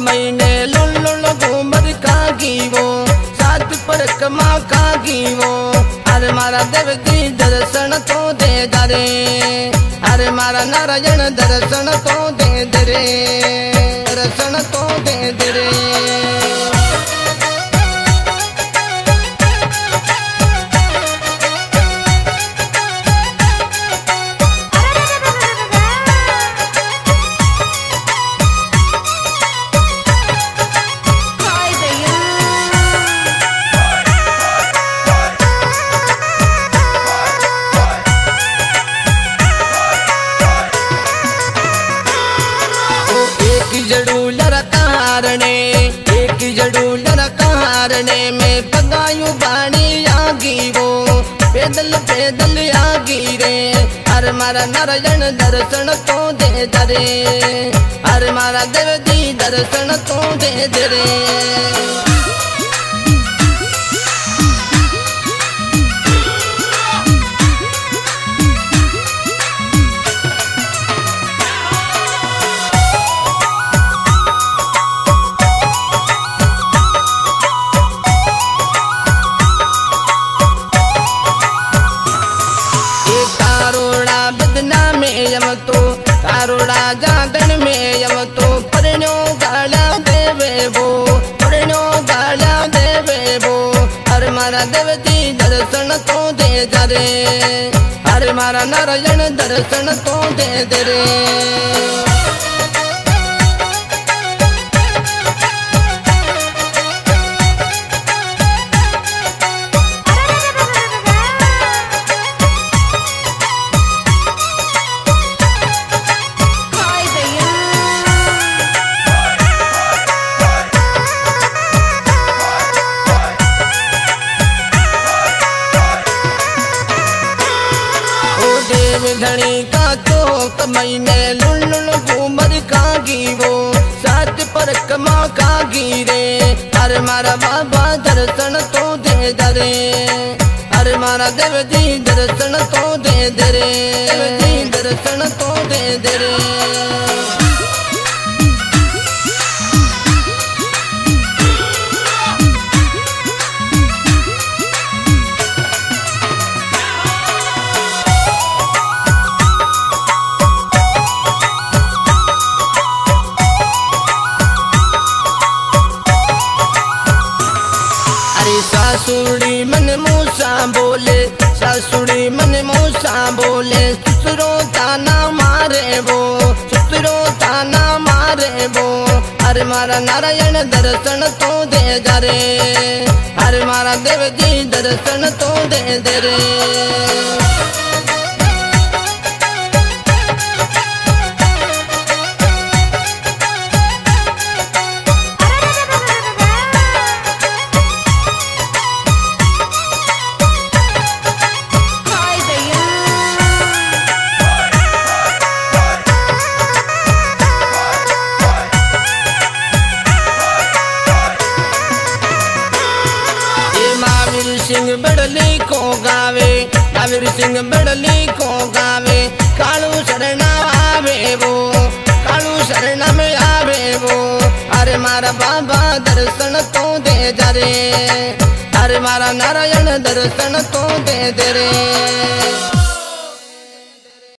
महीने Lun Lun Ghoomar का वो सात पर कमा का गीवो। अरे मारा देवती दर्शन तो दे दरे, अरे मारा नारायण दर्शन तो दे दरे, दर्शन तो दे दरे। कारणे, एक जड़ूलर कारणे में पगायू बाणी आगी वो, पैदल पैदल आगी रे। हर मारा नारायण दर्शन तो दे दरे, हर मारा देवदी दर्शन तो दे दरे। रे हरे मारा नारायण दर्शन तो दे दे रे देव धनी का तो कमैने लुल लुल घूमर कागी वो। सात पर कमा कागी रे। अरे मारा बाबा दर्शन तो दरे। अरे मारा देवती दर्शन तो दरे। दर्शन तो दरे सासुड़ी मन मूसा बोले सासुड़ी मन मूसा बोले, ससुरों ताना मारे वो, ससुरों ताना मारे वो। अरे मारा नारायण दर्शन तो दे दरे अरे मारा देवजी दर्शन तो दे दे हाय सिंह बड़ली को गावे महावीर सिंह बड़ली को गावे कालू शरण आवे वो कालू शरण में आवे वो अरे मारा बाबा दर्शन तो दे दरे अरे मारा नारायण दर्शन तो दे दे रे